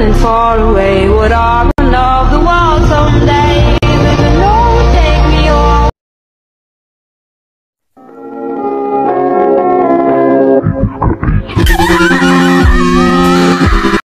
And far away would I love the world someday.